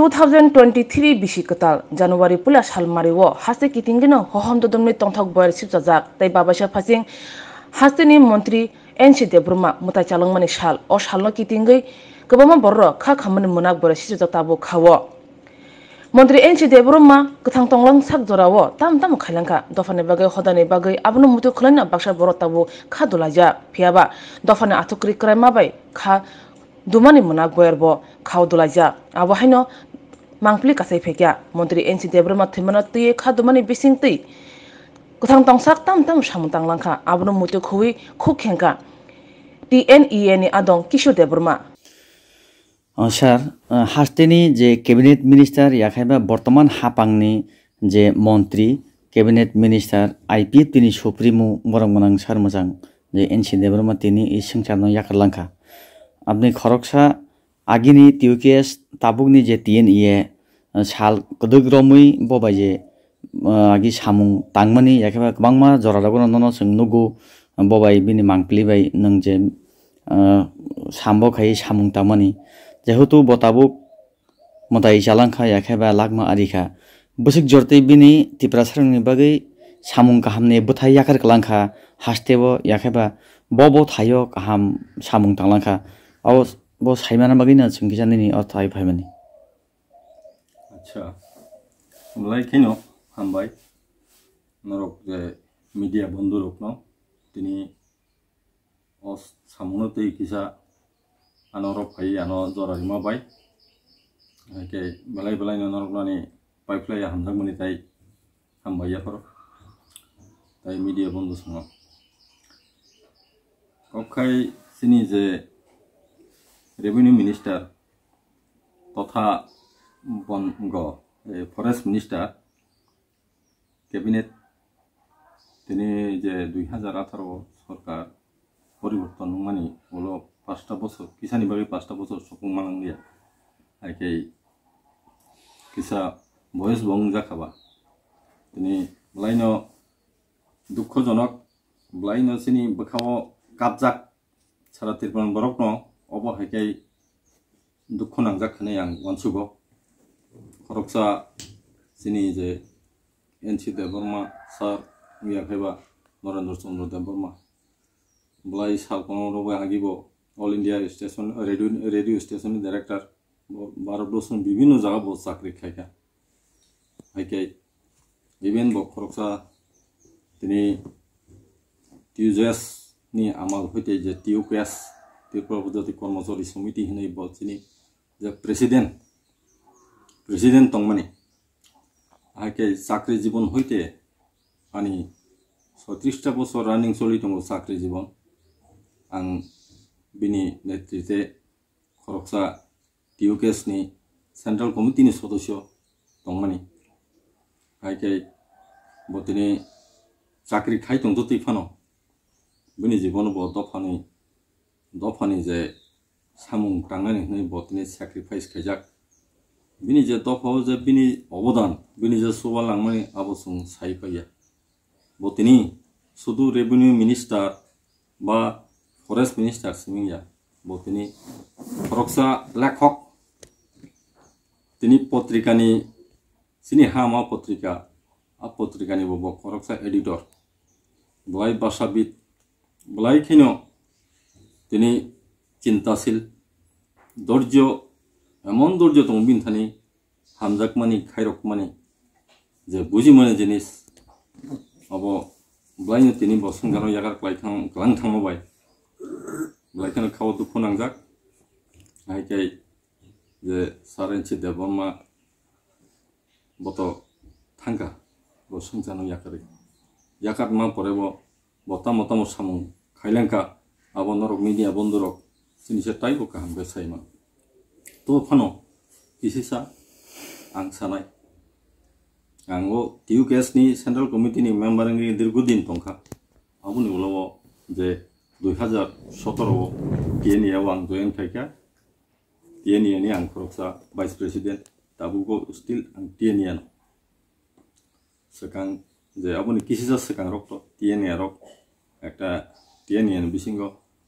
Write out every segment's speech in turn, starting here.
2023 bisi katal January pula salmari wo haste kitingino hohom dodomni tongthok boyar sipjajak tei babasa phasing hasteni mantri NC Debruma mutai chalangmani sal o salno kitingai kobama borro kha khamani munak boyar sipjajak tabo khawo মন্ত্রী N C Debbarma কথang tonglang sak jorawo tam tam khailangka dofane bagai hodane bagai abno mutu khulana baksa boro tabu kha dulaja phiaba dofane atukri krai mabai kha dumani munak boyarbo খাও দোলাইজা আবো মাংপ্লি কাসাই ফেকিয়া মন্ত্রী NC Debbarma থৈমানা তুই খা দুমানি বিসিং তুই কোথাং তংসাক তাম তাম সামু তাংলাংখা আবনো মুতু খুই খুব খেঙ্কা TNEA ni adong Kishore Debbarma. Sir হাস্তেনি যে ক্যাবিনেট মিনিস্টার ইয়াখাইবা বর্তমান হাপাংনি যে মন্ত্রী ক্যাবিনেট মিনিস্টার আইপিএফ তিনি সুপ্রিমো বরং গনাং সার মোজাং যে এনসি দেবরমা তিনি এই সংসারনো ইয়াকারলাংখা আপনি খরকসা agini tiukes tabukni je tien iye sal kedugromui bo baje agi samung tangmani yakheba kwbangma joraragono nono sungnugo bobai bini mangpli bai nung je sambo khai samung tamani jehetu botabuk motai jalangkha yakheba lagma arikha busik jorte bini tiprasarangni bagai samung kahamne buthai yakar klangkha hastebo yakheba bobo thayo kaham samung tanglangkha aw 뭐 살만한 막이나 증기자님이 어떠하이 팔면이 আচ্ছা ওলাই কিন হামবাই নরক যে media বন্ধু রোক ন তিনি অস সামনতেই কিসা আনরক phi আনো জরারিমা বাই কে বেলাই বেলাই নরক নানি পাইফ্লাই হামজাকমনি তাই হামবাইয়া ফর তাই মিডিয়া বন্ধু সঙ্গ কখাই চিনি যে revenue minister তথা বনগ ফরেস্ট মিনিস্টার ক্যাবিনেট তিনি যে দুই হাজার আঠারো সরকার পরিবর্তন মানি হলো পাঁচটা বছর কিসানি বাকি পাঁচটা বছর সকুং মানাংলিয়া আইকে কিসা বয়স বং জাখাবা তিনি ব্লাইন দুঃখজনক, ব্লাইন চিনি বোখাও কাবজাক সারা তিরপন বরক ন 어버하게 누코 낭작하는 양 원수고 거룩사 신이 이제 엔치 대버마 사 위약해봐 নরেন্দ্র চন্দ্র দেববর্মা বলাই সালকনরব আগিব all India station radio radio স্টেশনের ডাইরেক্টর ভারত বর্ষন বিভিন্ন জায়গা বহু চাকরি খাইকা হাইকে ইভেন বখরকসা তিনি টিউজেস নি আমাল হইতে যে টিউকেস ত্রিপুরা পদ্ধতি কর্মচারী সমিতি হিনে বলছিনি যে প্রেসিডেন্ট প্রেসিডেন্ট তংমানি, আহকে চাকরি জীবন হইতে আনি ছত্রিশটা বছর রানিং চলি তো চাকরি জীবন আং বিনি নেতৃত্বে খরকসা টিউকেসনি সেন্ট্রাল কমিটি নি সদস্য দংমানি আহকে বতিনি চাকরি খাই তো তৈফানো বিনি জীবন বদ ফানি দফানি যে সামুং টাঙানি হয়ে বতনি স্যাক্রিফাইস খাইজাক বিনি যে দফাও যে বিনি অবদান বিনি যে সোবা লাংমানি আবসং সাই পাইয়া বতিনি শুধু রেভিনিউ মিনিস্টার বা ফরেস্ট মিনিস্টার সিমিয়া বতিনি ফরকসা লেখক তিনি পত্রিকানি চিনি হামা পত্রিকা আর পত্রিকানি বব ফরকসা এডিটর বলাই বাসাবিদ বলাইখিনো তিনি চিন্তাশীল, ধৈর্য, এমন ধৈর্য তমবিন থানি হামজাক মানি খাইরক মানি যে বুঝি মানে জিনিস। অব ব্লাইনো তিনি বসন গানো ইয়াগার ক্লাইখাং ক্লাং থাংবাই ব্লাইখানো খাওয়া দুঃখ নাংজাক হাইকাই যে সারেনছি দেবমা বত থাঙ্কা বসন জানো ইয়াকারে। ইয়াকার মা পরেব বতা মতামত সামু খাইলেঙ্কা 아번으로 미디아 본도록 진짜 따이고까 한거 사이마 또 파노 이시사 앙사나이 앙고 디우 게스니 센트럴 কমিটিনি মেম্বারিং এর দীর্ঘদিন তংখা আবুনি উলব যে দুই হাজার সতেরো টিএনিয়াও আং জয়েন থাকা নি আং খরকসা ভাইস প্রেসিডেন্ট তাবুকো স্টিল আং টিএনিয়ান সেখান যে আবুনি কিসিসা সেখান রক্ত টিএনিয়া রক একটা টিএনিয়ান বিসিঙ্গ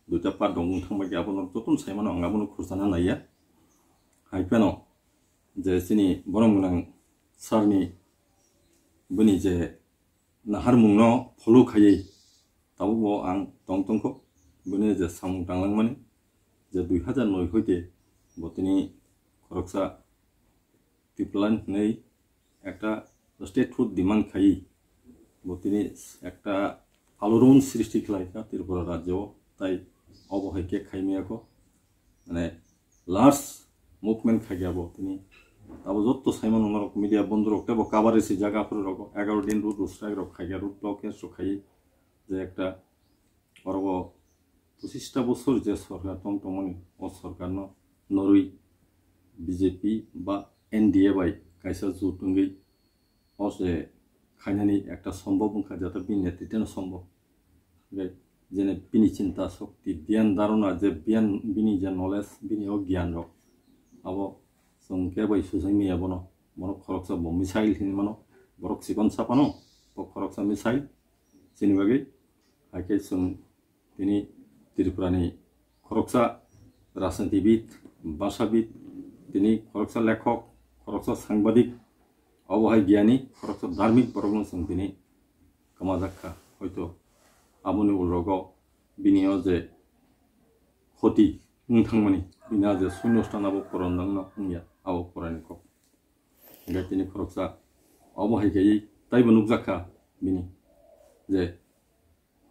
दुइटा पार्ट दं थांबाय गैया बनर जतन सायमान आं गाबोन खुरसाना नायो हाइपेन जे सिनि बरम गोनां सारनि बोनि जे नाहार मुंनो फलो खायै दाबो बाव आं दं दंखौ बोनि जे सामुं दांलांमानि जे दुइ हाजार नय हयते बतिनि खरकसा टिपलाइन नै একটা স্টেট ফুড ডিমান্ড খাই বতিনি একটা আলোড়ন সৃষ্টি খেলায় ত্রিপুরা রাজ্য তাই অবহাইকে খাইমিয়াকো মানে লার্জ মুভমেন্ট খাইয়াব তিনি। তাবো যত সাইমন ওনার মিডিয়া বন্ধ রক্তে বো কাবারেসি জায়গাফোর রক এগারো দিন রুট উস্ট্রাইক রক খাইয়া রুট ব্লকে খাই যে একটা অরব পঁচিশটা বছর যে সরকার টং টমনি ও সরকার নরুই বিজেপি বা এন ডি এ বাই কাইসা জুটুঙ্গি ও যে খাইনানি একটা সম্ভব ওঙ্খা যাতে বি নেতৃত্বেন সম্ভব જેને પીની ચિંતા શક્તિ ધ્યાન ધારોના જે બિયાન બીની જે નોલેજ બીની હો જ્ઞાન રોક આવો સંકે ભાઈ સુસમી આવનો મનો ખરક સબ મિસાઇલ થી મનો બરક સિકન સાપનો તો ખરક સબ મિસાઇલ চিনি বাগি আকে সুন তিনি ত্রিপুরানি খরকসা রাজনীতিবিদ ভাষাবিদ তিনি খরকসা লেখক খরকসা সাংবাদিক অবহায় জ্ঞানী খরকসা ধার্মিক পরগ্ন তিনি কামাজাক্ষা হয়তো আপুনি উৰগক বিনিয়োগ যে সতি নুথাংমানি বিনা যে শূন্য স্থান আৱ পৰণ নিয়া আৱ পৰণ কওক তিনি খৰচা অৱহায়ী তাইব নুকজাখা বিনি যে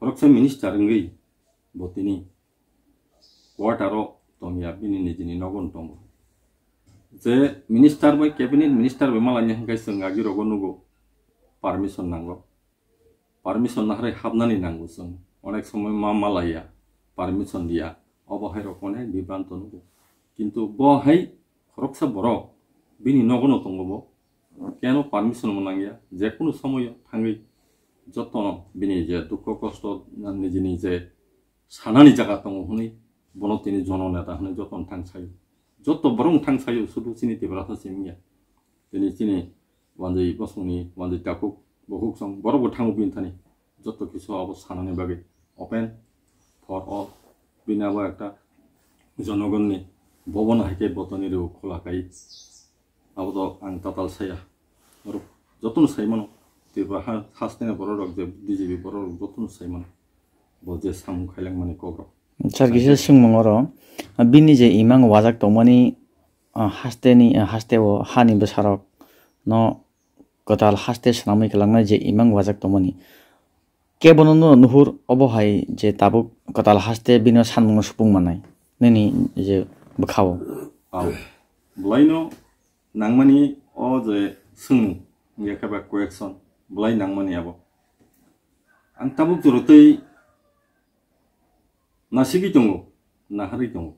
খৰচা মিনিষ্টাৰংগী বতিনি কোৱাৰ্টাৰক তঙিয়া বিনি নিজিনি নগন তং যে মিনিষ্টাৰ বৈ কেবিনেট মিনিষ্টাৰ বেমাৰ আনি সংখ্যাই চঙাগী ৰগ নগ পাৰ্মিশ্যন নাংগক পাৰ্মিশ্যন নাহে সাবধানী নাংগুচোন অনেক সময় মা মালাইয়া পাৰ্মিশ্যন দিয়া অবহাই অকণে বিভ্ৰান্ত নহ'ব কিন্তু বহাই হেই সুৰক্ষা বিনি নগণ তংগব কেনো পাৰ্মিশ্যন যে কোনো সময় থাঙি যতন বিনি যে দুখ কষ্ট নিজে নিজে সানানি জেগা তং শুনি বনতিনি জনন এটা শুনি যতন থাং চাই যত বৰং থাং চাই চুটো চিনি তিব্ৰাথা চিমিয়া তিনি চিনি ৱানজি বসুনি ৱানজি টাকুক বহুক সং বড় থাঙ্গু বিনথানি যত কিছু অব সানানি বাগে ওপেন ফর অল বিনাবো একটা জনগণনি ভবন হাইকে বতনির খোলাকাই আবদ আং তাতাল সাইয়া আর যতন সাইমান তিবা হাসনে বড় রক যে বিজেপি বড় রক যতন সাইমান বজে সামু খাইলাং মানে কগ্র স্যার কিছু সিংমং অর বিনি যে ইমাং ওয়াজাক তমানি হাসতেনি হাসতেও হানি বসারক ন 거달 하스테 사람이 그랑나 제 이망 와작 도모니 깨보는 누후르 어버하이 제 따북 거달 하스테 비너 산몽 수풍 만나이 네니 이제 뭐카오 아우 블라이노 낭만이 어제 승무 약간 코액션 블라이 낭만이 아버 안 따북 들었더니 나시기 정도 나하리 정도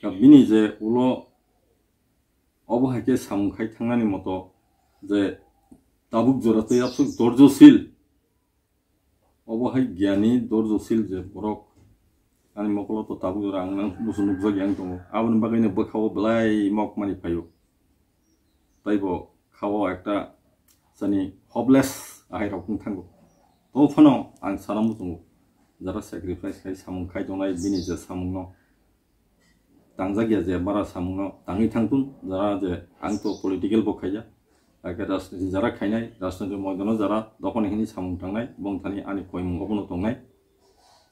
그러니까 미니 이제 울어 어버하게 사문 카이 탕나니 모도 যে তাবুক জরাতৈ আপসুক ধৈর্যশীল। অবহাই জ্ঞানী দর্জশীল যে বরক ani mokolo to tabu orang nang musu nukza yang tongo abun bagai ne bakawo belai mok mani payo taibo kawo একটা জানি হবলেস আহাই রকম থাকব তো ফোনো আং সানামু tongo যারা স্যাক্রিফাইস খাই সামুং খাই দনাই বিনি যে সামুং ন। তাংজাগিয়া যে বারা সামুং ন, তাঙি যারা যে আং তো পলিটিক্যাল বখাইয়া आगे राजनीति जरा खाइनाय राजनीति मैदानाव जरा दफानिखिनि सामुं थांनाय बंथानि आंनि खयमुंगावबो दंनाय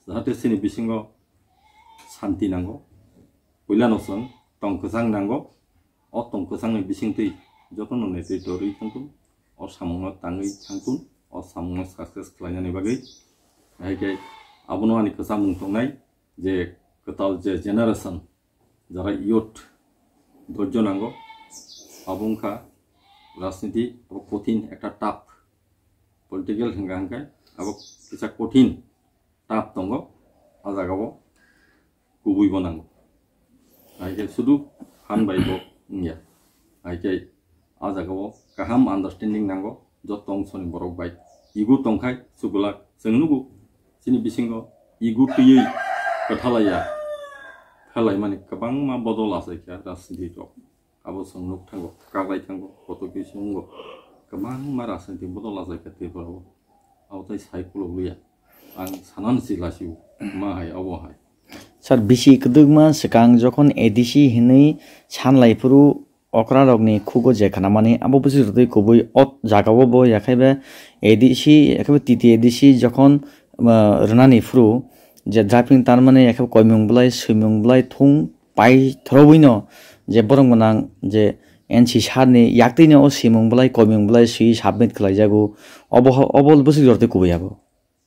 जाहाथे सिनि बिसिङाव सान्ति नांगौ बैलानसं टंखोसां नांगौ अ टंखोसांनि बिसिं दै जतन नेतै दरै थांथुम अ सामुंनाव थाङै थांथुम अ सामुंनाव साक्सेस खालायनानै बागै हायके आबुनाव आंनि खोसा मुं थांनाय जे गोताल जे जेनेरेसन যারা ইয়ট ধৈর্য নাঙ্গ অবংখা রাজনীতি কঠিন একটা টাফ পলিটিক্যাল হেঙ্গা হেঙ্গায় এবং কঠিন টাফ দ জাগাব কুবইব নাম আইকে শুধু ফান ইয়া আইকে আজাগাব কাহাম আন্ডারস্ট্যান্ডিং নাঙ্গ যত অংশনি বরক বাই ইগু টংখাই সুগুলা সঙ্গু চিনি বিসঙ্গ ইগু টুয়ী কথালাইয়া ফেলাই মানে গবাং মা বদল আছে কিয়া abo song nuk tango kawai tango koto ki sungo kamang mara senti moto lazai kati bravo abo tai sai kulo buya ang sanan si lasi ma hai abo hai sar bisi kedug ma sekang jokon edisi hinai chan lai puru অকরা রগনি খুগো জেখানা মানে আবু বুঝি হৃদয় কবই অত জাগাবো বই একাইবে এদিশি একেবে তিতি এদিশি যখন রানানি ফ্রু যে driving তার মানে একেবারে কমিং বলাই সুইমিং বলাই থুং পাই থ্রবই না blai sui submit khlaijago obo obol busi rotoi kubui abo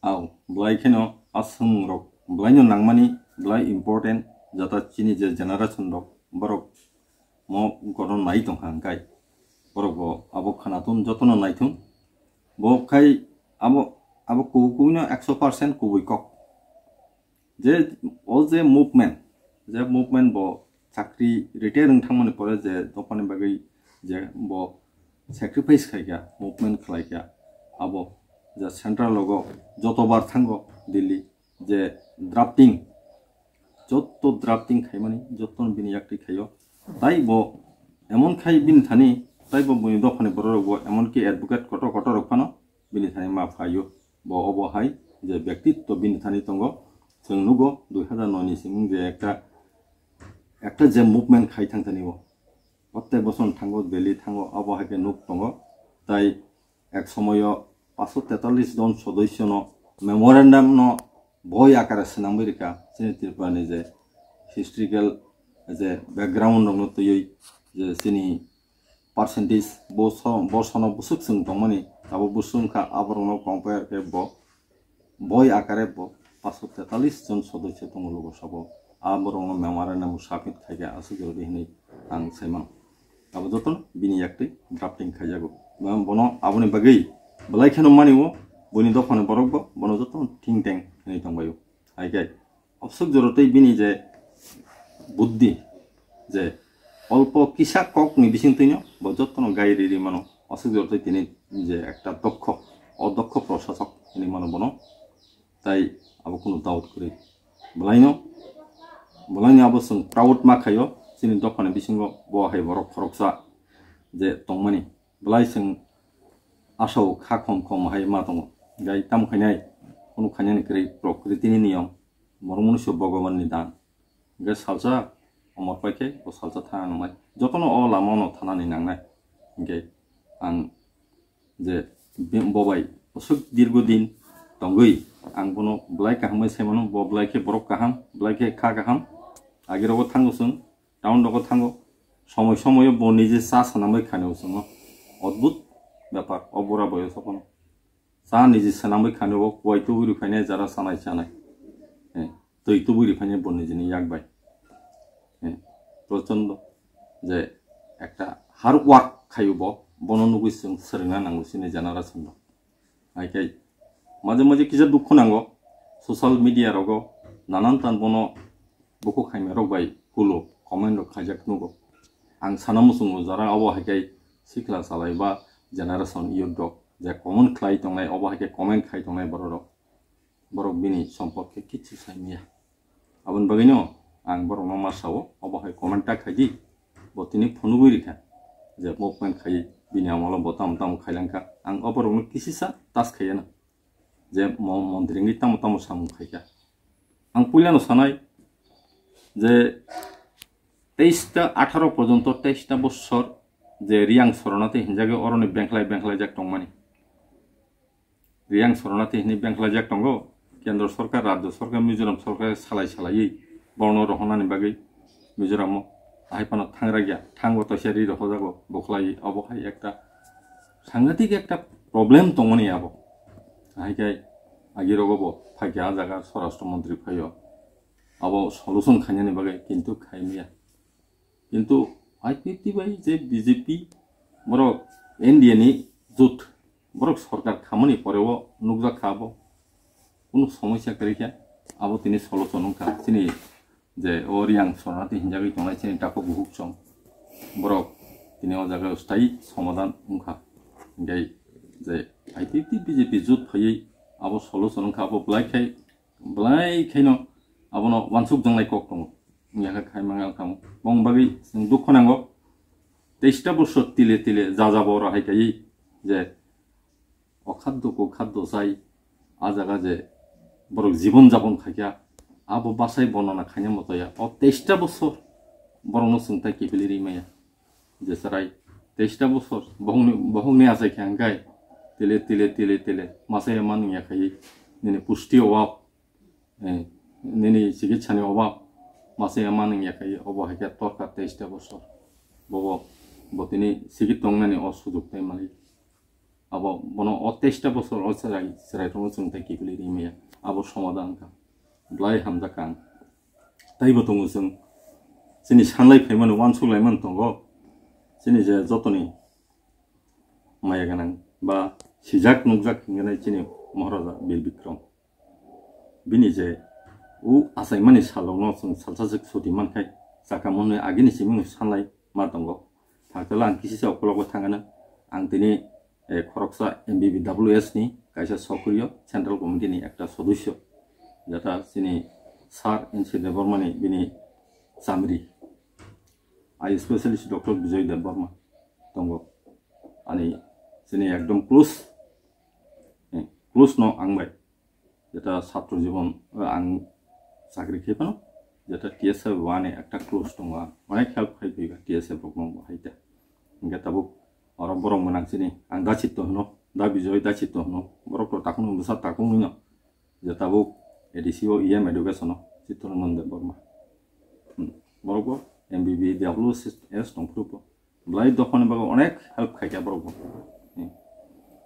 aw blai kheno asung rok blai no nangmani blai important jata chini je generation rok borok mo goron nai tong hangkai borok bo abo khana tun jotono nai thung bo khai abo abo kubu kubu no 100% kubui kok যে ও যে movement যে movement ব চাকরি retire थांमोन परे जे दपानि बागै जे ब sacrifice খাইগা movement খালাইগা আবো যে সেন্ট্রাল লগো যতবার থাঙ্গো দিল্লি যে ড্রাফটিং যত ড্রাফটিং খাইমানি যত বিনি একটি খাইও তাই ব এমন খাই বিন থানি তাই ব বই দফানি বড় রোগ এমনকি অ্যাডভোকেট কত কত রক্ষানো বিনি থানি মা ফাইও ব অবহাই যে ব্যক্তিত্ব বিনি থানি তঙ্গ जों नुगो दुई हाजार नयनि सिम जे একটা একটা যে মুভমেন্ট খাই থাকতে নিব প্রত্যেক বছর থাঙ্গ বেলি থাঙ্গ আবহাকে নুক দङ তাই এক সময় পাঁচশো তেতাল্লিশ জন সদস্য ন মেমোরেন্ডাম ন বই আকারে সিনাম্বিকা চিনিটির পানি যে হিস্ট্রিক্যাল যে ব্যাকগ্রাউন্ড রঙ তৈরি যে চিনি পার্সেন্টেজ বস বসন বুসুক সিং দমনি তাবো বুসুংখা আবার কম্পায়ারকে ব বই আকারে ব, পাঁচশো তেতাল্লিশ জন সদস্য তমলগ সব আবরণ মেমারানাম সাপিত খাইয়া আসুকের বিহিনী আং সাইমান আবার যতন বিনি একটি ড্রাফটিং খাইজাগো বন আবনি বাকি বলাই খেন মানিব বইনি দফানে বরকব, বন যতন ঠিং ট্যাং হেনে তংবায়ু আইকাই অবসক জরতেই বিনি যে বুদ্ধি, যে অল্প কিসা কক নিবিসিন তৈন যত্ন গাই রেরি মানো, অসুখ জরতেই তিনি যে একটা দক্ষ, অদক্ষ প্রশাসক তিনি মানো বন। তাই আবার কোনো দাউট করে। বলাই ন বলাইনি আবসং মা খাইও চিন দোকানে বিশৃঙ্গ বহাই বরফ খরকসা যে তংমানি বলাইসং আসৌ খা খম খম হাই মা দো গাই তাম খাই কোনো খাই নিক্রে প্রকৃতি নিয়ম মরু মনুষ্য ভগবান নিদান গে সালসা অমর পাইকে ও সালসা থাকা নমাই যতন অ লামন থানা নিনাংনাই গে আং যে ববাই অসুখ দীর্ঘদিন দঙ্গই আং কোনো ব্লাই কাহামে সেমানো ব ব্লাইকে বরফ কাহাম ব্লাইকে খা কাহাম काहाम আগেরও থাঙ্গো जों টাউন দগো থাঙ্গো সময় সময় ব নিজে চা সানামাই খানেও जों অদ্ভুত ব্যাপার অবরা বয়স কোনো চা নিজে সানামাই খানেও কুয়াই তো বুড়ি ফাইনে যারা সানাই সানাই হ্যাঁ दै তো বুড়ি ফাইনে ব নিজে ইয়াকবাই হ্যাঁ প্রচন্ড যে একটা হার্ড ওয়ার্ক খাইব বননুগুই जों सोलोंना नांगौ सिनि जेनारेसन दं आइखाय মাঝে মাঝে কিছু দুঃখ নাঙ্গো সোশ্যাল মিডিয়া রগ নানান টান বন buku khaima rok bai hulo comment rok khajak nugo ang sanam sungo jara abo hakai sikla salai ba generation yod dok যে কমন খাই টংলাই অবাহাকে কমেন খাই টংলাই বড় বরক বিনি সম্পর্কে কিচ্ছু সাইমিয়া আবন বাগিনো আং বড় মাসাও অবাহাই কমেন্টটা খাইজি বতিনি ফোনবই রেখা যে মুভমেন্ট খাই বিনি আমল বতাম তাম খাইলাঙ্কা আং অবরং কিসিসা তাস খাইয়া না যে মন্দিরিং তাম তাম সামু খাইকা আং পুইলানো সানায় যে তেইশটা আঠারো পর্যন্ত তেইশটা বছর যে রিয়াং শরণাতে হিনজাগে অরণি ব্যাংকলাই ব্যাংকলাই যাক টংমানি রিয়াং শরণাতে হিনি ব্যাংকলাই যাক টঙ্গ কেন্দ্র সরকার, রাজ্য সরকার, মিজোরাম সরকারের সালাই সালাইयै বর্ণ রহনানি বাকি মিজোরাম আহিপানত থাংরা গিয়া থাঙ্গ তৈসারি রহজাগ বখলাই অবহাই একটা সাংঘাতিক একটা প্রবলেম তমনি আব। আগে রগব ফাঁকিয়া জাগার স্বরাষ্ট্রমন্ত্রী ফাইয় अब সলুশন খাই নেবাগে কিন্তু খাই মিয়া কিন্তু আইপিপি বাই যে বিজেপি বরক এন ডি এ নি জোট বরক সরকার খামনি পরেও নুকজা খাব কোনো সমস্যা করেখা আবো তিনি সলুশন খা তিনি যে অরিয়াং শরণার্থী হিনজাগি জনাই তিনি টাকো বহুক চম বরক তিনি ও জায়গায় স্থায়ী সমাধান উখা গাই যে আইপিপি বিজেপি জোট ফাই আবো সলুশন খাব ব্লাই খাই ব্লাই খাই না abono wansuk jonglai kok tongo yaha khai mangal kamo bong bagi sing dukho nango তেইশটা বছর তিলে তিলে যা যা বড় হাইকাই যে অখাদ্য কুখাদ্য চাই আজাগা যে বড় জীবন যাপন খাইয়া আবো বাসায় বর্ণনা খাইয়া মতয়া অ তেইশটা বছর বরং সুংতাই কেপিলি রিমাইয়া যে সারাই তেইশটা বছর বহংনি বহংনি আছে খেয়াঙ্কায় তিলে তিলে তিলে তিলে মাসায় মান ইয়া খাই পুষ্টি অভাব nini চিকিৎসানি অভাব মাসে এমানিং একাই অবহেকে তরকার তেইশটা বছর বব বতিনি সিকিত টংনানি অ সুযোগ তাই মালিক আবো বন অ তেইশটা বছর অ সেরাই সেরাই টং চুং তাই কিগুলি রিমিয়া আবো সমাধান কাং ব্লাই হামদা কাং তাইবো তং চুং চিনি সানলাই ফাইমান ওয়ান সুলাইমান তঙ্গ চিনি যে যতনি মায়া গানাং বা সিজাক নুকজাক হিঙ্গানাই চিনি মহারাজা বীর বিক্রম বিনি যে u asai mani salongo sung salsasik soti mankai sakamunni agini siming sanlai martongo থাকতলা আং কিসি অকলগ থাঙ্গানো আং তিনি খরকসা M B B W S নি কাইসা সক্রিয় সেন্ট্রাল কমিটিনি একটা সদস্য যেটা চিনি সার এন সি দেববর্মানি বিনি চামরি eye specialist doctor Bijoy Debbarma দঙ্গ আনি চিনি একদম ক্লোজ ক্লোজ ন আংবাই যেটা ছাত্র জীবন আং চাকরি খেয়ে পেলাম যেটা টিএসএফ ওয়ানে একটা ক্লোজ তোমার অনেক হেল্প হয়ে দিই টিএসএফ হাইটা ইংকা তাবো আর বড় মনে আছি নি আন্দা চিত্ত হন দা বিজয় দা চিত্ত হন বড় তো তাকুন বসা তাকুন না। যে তাবো এডিসি ও ইএম এডুকেশন চিত্তরঞ্জন দেব বর্মা বড় M B B W S টংপুরপ ব্লাই দখন বাগ অনেক হেল্প খাইকা বড়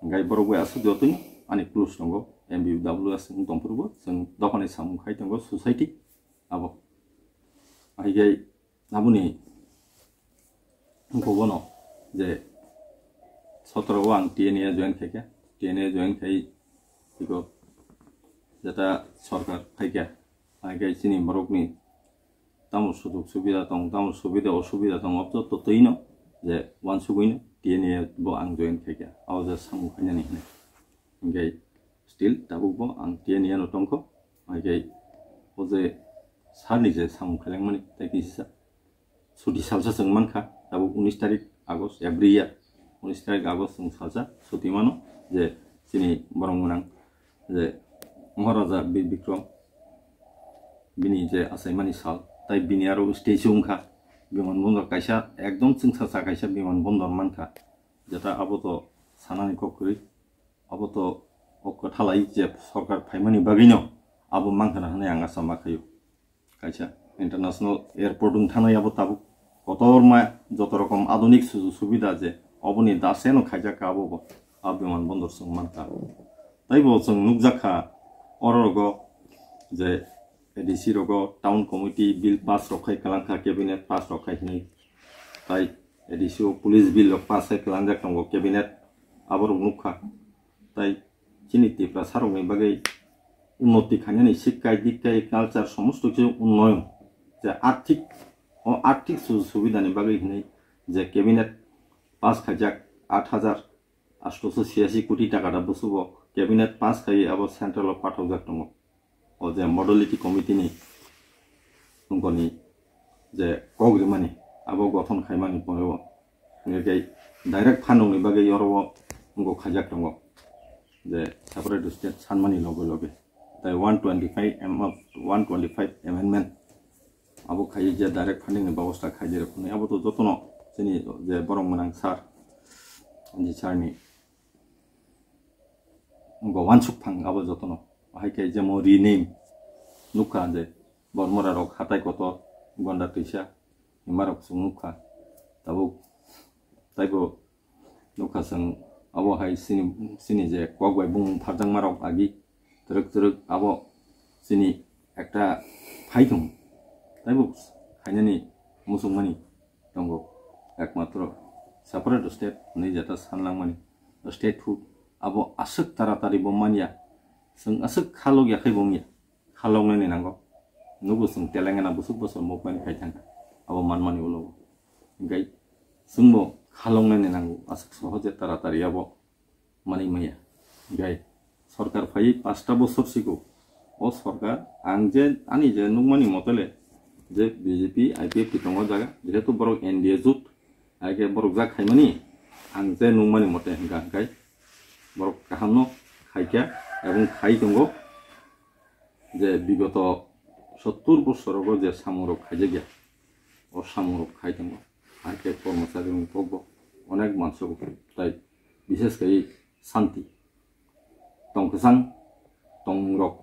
গাই বড় আসু যতই অনেক ক্লোজ টঙ্গ MBWSजों दंफोरबो जों दखानै सामुखाय दङ सोसाइटि आब आहिगाय आबुनि भुवन जे सत्रआव आं टिएनए जयन खायखा टिएनए जयन खाय बेखौ যেটা সরকার থেকে আগেই চিনি মরকনি তামর সুযোগ সুবিধা তং তামর সুবিধা অসুবিধা তং অব ততই ন যে ওয়ান সুগুই না টিএনএ আং জয়েন থেকে আওয়াজ সামু খাইনি ইনগাই 스틸 다보고 앙티에 니안 오통코 아,이게 어제 사니제 상클랭만 때기사 수디 살사 성만카 다보 19 তারিখ আগস্ট এভরি ইয়ার 19 তারিখ আগস্ট সংসাজা সতিমানো যে চিনি বরং যে মহারাজা বীর বিক্রম বিনি যে আসাইমানি সাল তাই বিনি আরও স্টেজে উংখা বিমানবন্দর কাইসা একদম চিংসাচা কাইসা বিমানবন্দর মানখা যেটা আবত সানানি করি আবত কথালাই যে সরকার ফাইমানি বাগিন আবো মানখানা হানাই আঙা সামা খাইও কাইছা ইন্টারন্যাশনাল এয়ারপোর্ট উঠানাই আবো তাবো কতর মা যত রকম আধুনিক সুযোগ সুবিধা যে অবনি দাসেন খাইজা কাবো আর বিমান বন্দর সঙ্গে তাই বলছেন নুকজাখা অরগ যে এডিসি রগ টাউন কমিটি বিল পাস রক্ষাই কালাঙ্কা কেবিনেট পাস রক্ষাইনি তাই এডিসি ও পুলিশ বিল পাস কালাঙ্কা কেবিনেট আবার নুখা তাই চিনিতে চিনিতিপ্রা সারংনি বাকে উন্নতি খানি শিক্ষায় দীক্ষায় কালচার সমস্ত কিছু উন্নয়ন যে আর্থিক ও আর্থিক সুবিধানি বাকে হিনে যে ক্যাবিনেট পাঁচ খাইজাক আট হাজার আটশোশো ছিয়াশি কোটি টাকাটা বসুব। ক্যাবিনেট পাঁচ খাই আবার সেন্ট্রাল পাঠক যাক ও যে মডেলিটি কমিটি গনি যে কগ্রিমানি আবার গঠন খাইমানি পড়ব direct ফানংনি Banke ইয়রব। খাইজাক দङ the separated state সম্মানী লগে লগে তাই one twenty five M one twenty five amendment Abu খাই যে ডাইরেক্ট ফান্ডিংনি ব্যবস্থা খাই যে রকম আবু তো যত্ন চিনি যে বরং মোনাং সার যে সারনি গবান সুফাং আবু যত্ন হাইকে যেমন রিনেম নুখা যে বর্মরা রক হাতাই কত গন্ডা তৈসা হিমারক সুখ নুখা তাবো তাইবো নুখা সঙ্গে awo hai sini sini je kwa kwa bung pajang marok agi terek terek awo sini ekta hai tong tai buk hai nani musung mani tonggo. Ek matro sapra do step nai jata san mani. Do step fu awo asuk tara tari bom mani ya. Sung asuk halo ya kai bom ya halo mani nanggo. Nugu sung telengana busuk busuk mok mani kai tangka awo man mani ulo. Gai sung nangu asuk সহজে তাড়াতাড়ি abo মানি মাইয়া gai সরকার phi পাঁচটা বছর সিগো ও সরকার আং যে আনি যে নুকমানি মতলে যে বিজেপি আইপিএফ পিতঙ্গ জায়গা যেহেতু বড় এনডিএ জুট আগে বড় যা খাইমানি আং যে নুকমানি মতে হেঙ্গা গাই বড় কাহানো খাইকা এবং খাই দङ যে বিগত সত্তর বছর যে সামরক খাইজে গিয়া ও সামরক খাই দङ আনকি কৰ্মচাৰী উপভোগ অনেক মানুষ তাই বিশেষ কৰে শান্তি টংখচাং টং ৰক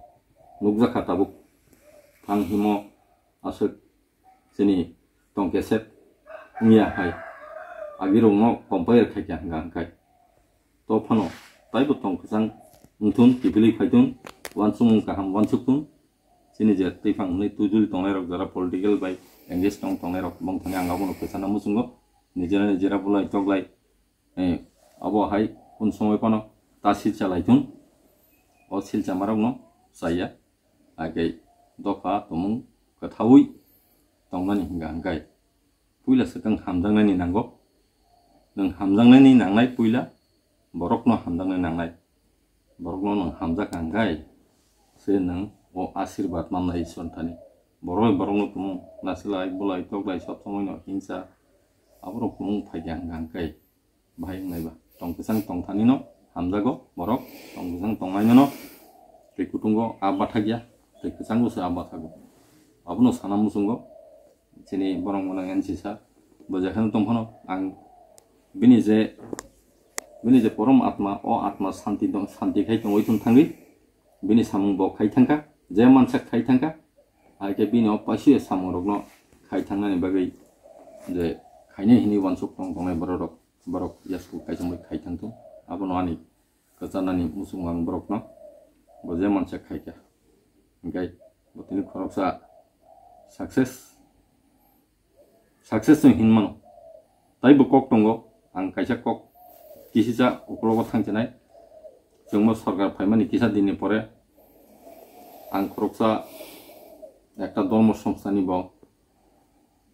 নুকজাখা টাবুক থাং হিম আচুত চিনি টংকেচেপ উঙিয়া খাই আগিৰ ন কম্পাই ৰখাইকিয়া হাং খাই ত ফান তাইবো টংখচাং উঠোন কিবিলি ফাইটোন ৱানচুং কাহাম ৱানচুকটোন চিনি যে তৈফাং হুনি তুজুলি টঙাই ৰক যাৰা পলিটিকেল বাইক engage tong tongai rok bong thangai ang, abono pesa na musungo nijera nijera bola itoglai e, abo hai, kun somoy pano, ta silcha laitun o silcha marok no, saya agai doka, tomung kathaui tonglani hinga angkai e. puila sakang hamjangnani nango nang hamjangnani nangnai puila. Borok no hamjangnani nangnai borok no nang hamjak angkai se nang o asirbat mamnai isontani boroi borok no tumung nasilai bulai toklai sob somoi no hingsa aborok tumung phaigya hangkai bahai naiba tong kesang tong thani no hamjago borok tong kusang tong maino tei kutungo abba thagia tei kusango se abba thago abono sana musungo sini borong monang en sisa bojakhano tongphano ang bini je bini je porom atma o atma santi dong santi khai tong oithun thangi bini samung bo khai thangka je mansa khai thangka aike bini o pasi samung rokno khai thangnani bagai je khaine hini wansuk tong tongai borok borok yasku khai tong khai thangtu abono ani kacanani musungang borok no bo je mansa khaika engkai bo tini khoroksa success success jong hinmano tai bo kok tongo ang kaisa kok kisisa uklogo thangchenai jongmo সরকার একটা ধর্ম সংস্থা নিব।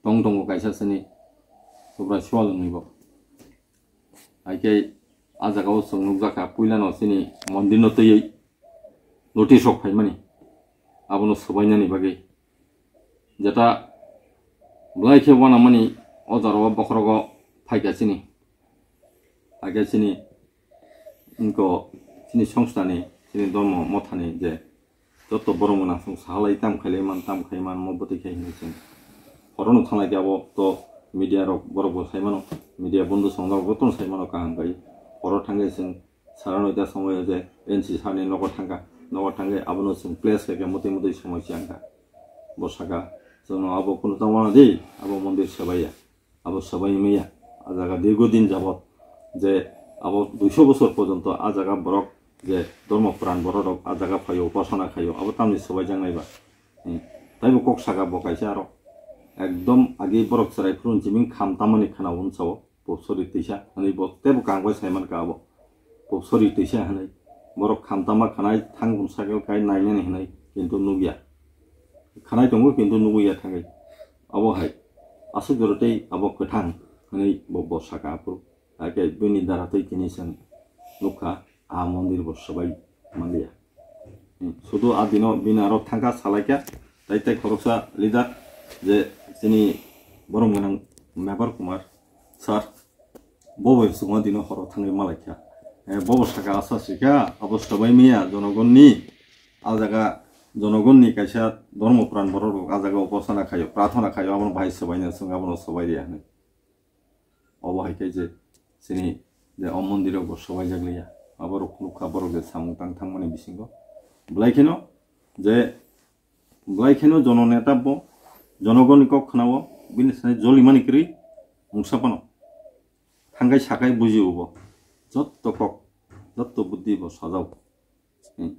দং দङ গাইসাসিনি সুব্রা সোয়াল নিব। আইকে আজাগাও সংনুক জাকা পুইলানো সিনি। মন্দির নতই notice হক ফাইমানি আবনো সবাইনানি বাগে। যেটা ব্লাইকে ওয়ানা মানি অজারवा বখরগ ফাইগাছিনি ফাইগাছিনি ইনকো সিনি সংস্থানি ধর্ম মথানি যে 또 보러면 나서 살아있담 갈래만 담 갈래만 뭐 보태게 했는지 그런 상황이 되고 또 미디어로 뭐라고 살면 미디어 본도 성공 보통 살면 강한 거이 그런 탕에서 사람의 대 성호에 이제 엔치 산에 놓고 탕가 놓고 탕게 아버노슨 플레스에게 못해 못해 সমস্যা 안가 বসাকা যেন আবো কোনো তামনা দেই আবো মন্দির সেবাইয়া আবো সেবাই মেয়া আজাগা দীর্ঘদিন যাবত যে আবো দুইশো বছর পর্যন্ত আজাগা বরক যে ধর্ম ধর্মপুরাণ বড় আজাগা ফাইও, উপাসনা খাইও আবার তামনি সবাই জাঙাইবা তাই কক সাকা বকাইছে আর। একদম আগে বরক চড়াই ফুরুনছি মিং খামতামানি খানা উনসাব পপসরি তৈসা হানি বতেবো কাঙ্গবাই সাইমান কাব। পপসরি তৈসা হানাই, বরক খামতামা খানাই, থাং উনসাগাল গাই নাইনানি হানাই, কিন্তু নুগিয়া। খানাই দঙ্গো কিন্তু নুগিয়া থাকে আবহাই আসে জরতেই আব কোথাং হানাই বব সাগাপুর আগে বিনি দ্বারাতেই কিনেছেন। নুখা আ মন্দির সবাই মানিয়া শুধু আদিন বিন আর থাকা সালাইকা, তাই তাই খরচা লিডার যে তিনি বরং গান মেবার কুমার স্যার ববে সুমা দিন হর থাঙে মালাইকা। বব সাকা আশা শিখা অবস্থাবাই মিয়া, জনগণনি আজাগা জনগণনি কাইসা ধর্মপ্রাণ বড় আজাগা উপাসনা খাইও, প্রার্থনা খাইও আমার ভাই সবাই না সঙ্গে আমার সবাই রিয়া অবহাইকাই যে চিনি যে অমন্দিরে সবাই জাগলিয়া। আবার খুলুকা বরগে সামুটান থামনে বিশিগ ব্লাইখেন যে ব্লাইখেন জননেতা ব জনগণিক খানাব জল জলিমানি কী মূসাপন থাঙ্গাই সাকাই বুঝি হব যত কক যত বুদ্ধি ব সাজাও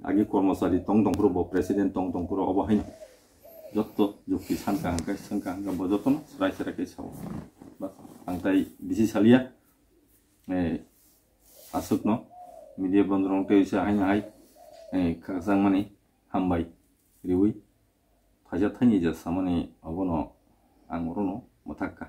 আগে কর্মচারী টং টংক্র ব প্রেসিডেন্ট টং টংক্র অবহাইন যত যুক্তি সানকা হাঙ্কাই সানকা হাঙ্কা বজতন সাই সেরাকাই সাব বা আংতাই বিশি সালিয়া আসুক ন ミディアバンドロンテイシャーハニハイエイカサンマニハンバイリウィタジャタニジャサマニアゴノアンゴロノモタカ